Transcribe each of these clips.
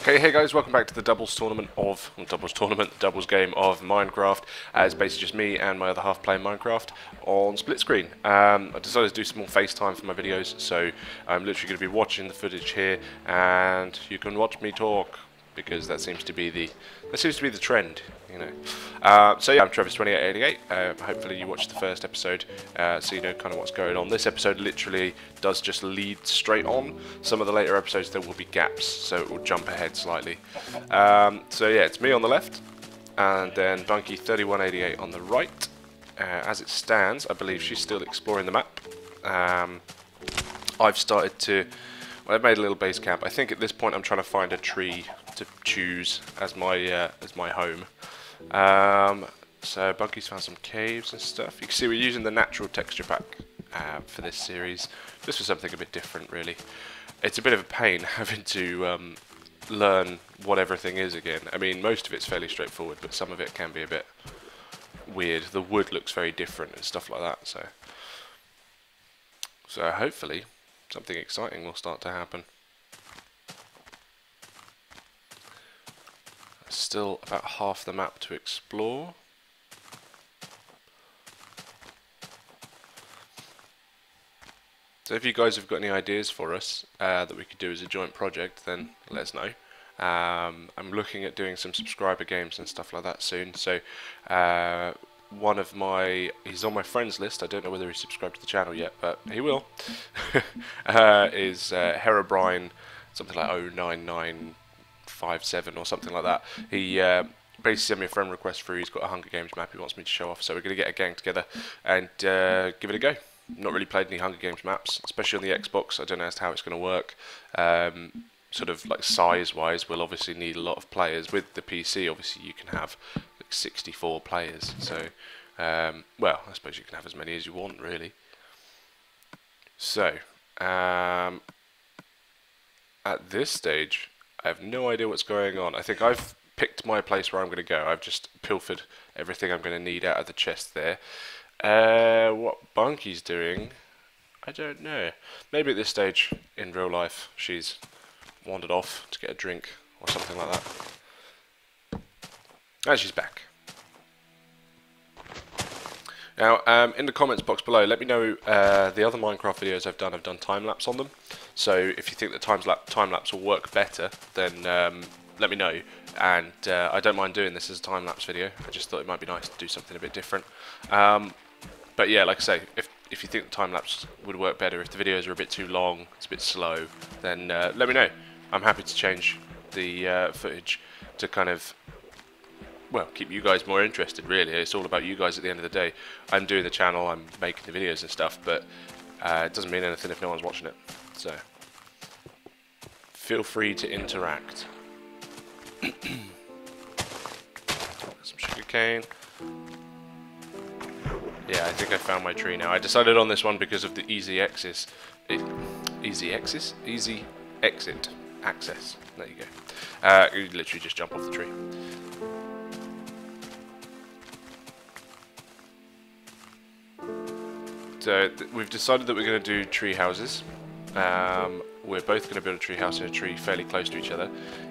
Okay, hey guys, welcome back to the doubles tournament of well, doubles tournament, doubles game of Minecraft. Uh, it's basically just me and my other half playing Minecraft on split screen. Um, I decided to do some more FaceTime for my videos, so I'm literally going to be watching the footage here, and you can watch me talk because that seems to be the that seems to be the trend, you know. Uh, so yeah, I'm Travis2888. Uh, hopefully you watched the first episode, uh, so you know kind of what's going on. This episode literally does just lead straight on. Some of the later episodes there will be gaps, so it will jump ahead slightly. Um, so yeah, it's me on the left, and then Bunky3188 on the right. Uh, as it stands, I believe she's still exploring the map. Um, I've started to well, I've made a little base camp. I think at this point I'm trying to find a tree to choose as my uh, as my home. Um, so Bunky's found some caves and stuff. You can see we're using the natural texture pack uh, for this series, just for something a bit different, really. It's a bit of a pain having to um, learn what everything is again. I mean, most of it's fairly straightforward, but some of it can be a bit weird. The wood looks very different and stuff like that. So, so hopefully something exciting will start to happen. Still about half the map to explore. So if you guys have got any ideas for us uh, that we could do as a joint project, then let us know. Um, I'm looking at doing some subscriber games and stuff like that soon. So uh, one of my, he's on my friends list. I don't know whether he's subscribed to the channel yet, but he will. uh, is uh, Herobrine, something like 09957 or something like that. He uh, basically sent me a friend request through. He's got a Hunger Games map he wants me to show off, so we're going to get a gang together and uh, give it a go. Not really played any Hunger Games maps, especially on the Xbox. I don't know as to how it's going to work. Um, sort of like size-wise, we'll obviously need a lot of players. With the PC, obviously you can have like 64 players. So, um, well, I suppose you can have as many as you want, really. So, um, at this stage, I have no idea what's going on. I think I've picked my place where I'm going to go. I've just pilfered everything I'm going to need out of the chest there. Uh, what Bunky's doing, I don't know. Maybe at this stage in real life, she's wandered off to get a drink or something like that. And she's back. Now, um, in the comments box below, let me know uh, the other Minecraft videos I've done. I've done time lapse on them. So if you think that time lapse time lapse will work better, then um, let me know. And uh, I don't mind doing this as a time lapse video. I just thought it might be nice to do something a bit different. Um, but yeah, like I say, if if you think the time lapse would work better, if the videos are a bit too long, it's a bit slow, then uh, let me know. I'm happy to change the uh, footage to kind of well, keep you guys more interested, really. It's all about you guys at the end of the day. I'm doing the channel, I'm making the videos and stuff, but uh, it doesn't mean anything if no one's watching it. So, feel free to interact. Some sugar cane. Yeah, I think I found my tree now. I decided on this one because of the easy access. Easy access? Easy exit. Access. There you go. Uh, you literally just jump off the tree. So we've decided that we're going to do tree houses. Um, we're both going to build a tree house in a tree fairly close to each other.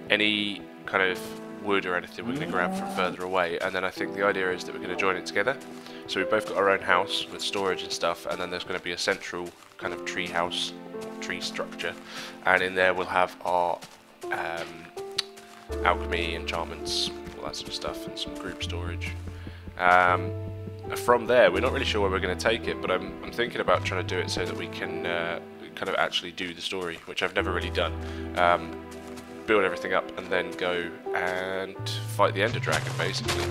Any kind of wood or anything we're going to grab from further away, and then I think the idea is that we're going to join it together. So we've both got our own house with storage and stuff, and then there's going to be a central kind of tree house, tree structure, and in there we'll have our um, alchemy, enchantments, all that sort of stuff, and some group storage. Um, from there, we're not really sure where we're going to take it, but I'm, I'm thinking about trying to do it so that we can uh, kind of actually do the story, which I've never really done. Um, build everything up and then go and fight the Ender Dragon, basically.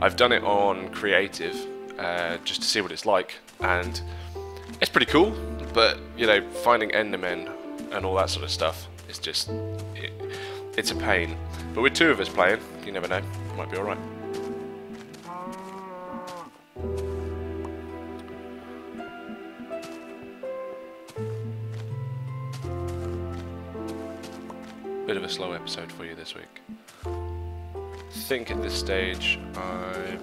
I've done it on creative, uh, just to see what it's like, and it's pretty cool, but, you know, finding Endermen and all that sort of stuff is just, it, it's a pain. But with two of us playing, you never know, might be alright. Bit of a slow episode for you this week. I think at this stage I'm...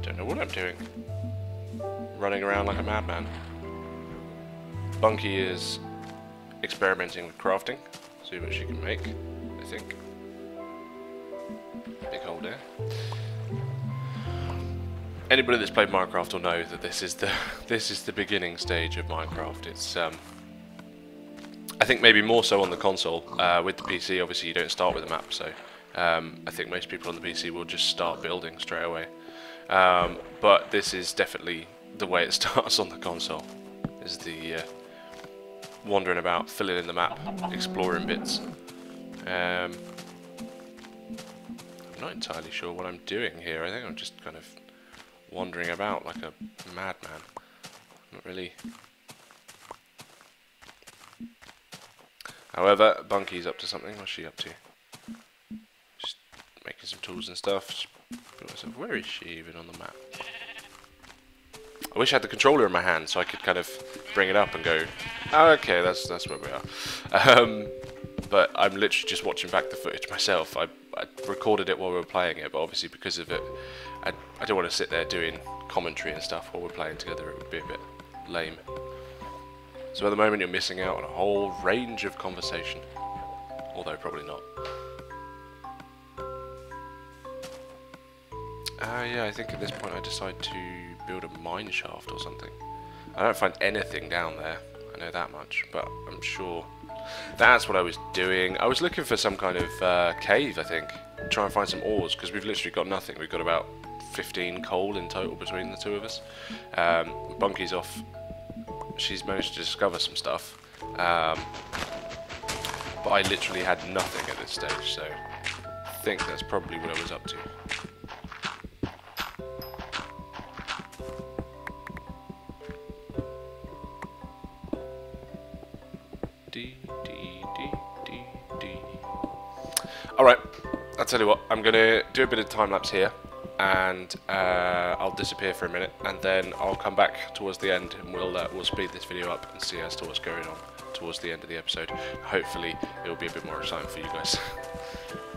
Don't know what I'm doing. Running around like a madman. Bunky is experimenting with crafting, see what she can make. I think. Big hole there. Anybody that's played Minecraft will know that this is the this is the beginning stage of Minecraft. It's um, think maybe more so on the console. Uh, with the PC, obviously you don't start with a map, so um, I think most people on the PC will just start building straight away. Um, but this is definitely the way it starts on the console. Is the uh, wandering about, filling in the map, exploring bits. Um, I'm not entirely sure what I'm doing here. I think I'm just kind of wandering about like a madman. Not really. However, Bunky's up to something. What's she up to? Just making some tools and stuff. Where is she even on the map? I wish I had the controller in my hand so I could kind of bring it up and go, oh, okay, that's that's where we are. Um, but I'm literally just watching back the footage myself. I, I, recorded it while we were playing it, but obviously because of it, I, I don't want to sit there doing commentary and stuff while we're playing together. It would be a bit lame. So at the moment you're missing out on a whole range of conversation. Although probably not. Ah, uh, yeah, I think at this point I decide to build a mine shaft or something. I don't find anything down there, I know that much, but I'm sure that's what I was doing. I was looking for some kind of uh, cave, I think. Try and find some ores, because we've literally got nothing. We've got about 15 coal in total between the two of us. Um, Bunky's off. She's managed to discover some stuff. Um, but I literally had nothing at this stage, so I think that's probably what I was up to. Alright, I'll tell you what, I'm going to do a bit of time lapse here and uh, I'll disappear for a minute and then I'll come back towards the end and we'll, uh, we'll speed this video up and see as to what's going on towards the end of the episode. Hopefully it will be a bit more exciting for you guys.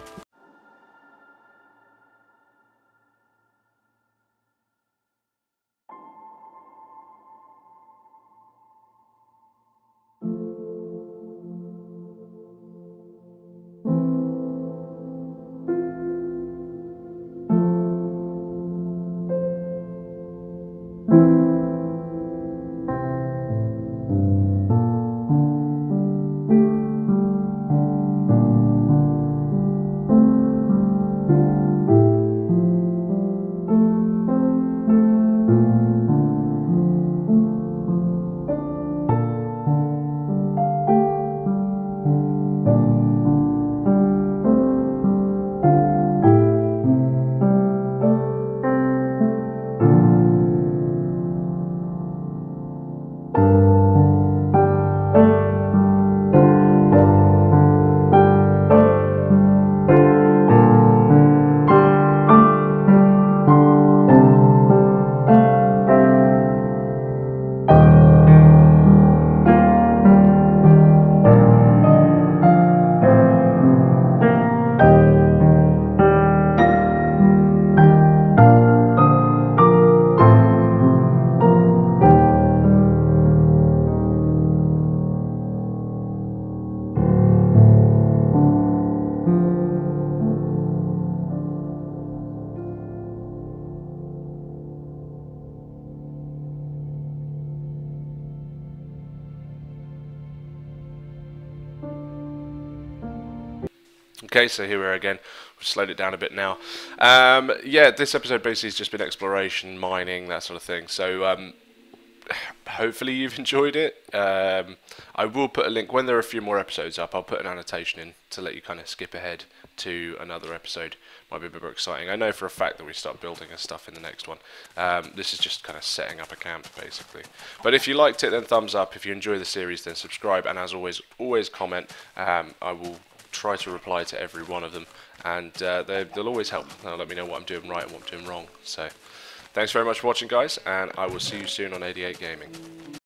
Okay, so here we are again. We've slowed it down a bit now. Um, yeah, this episode basically has just been exploration, mining, that sort of thing. So um, hopefully you've enjoyed it. Um, I will put a link when there are a few more episodes up. I'll put an annotation in to let you kind of skip ahead to another episode. Might be a bit more exciting. I know for a fact that we start building and stuff in the next one. Um, this is just kind of setting up a camp basically. But if you liked it, then thumbs up. If you enjoy the series, then subscribe. And as always, always comment. Um, I will try to reply to every one of them, and uh, they, will always help. They'll let me know what I'm doing right and what I'm doing wrong. So, thanks very much for watching, guys, and I will see you soon on 88 Gaming.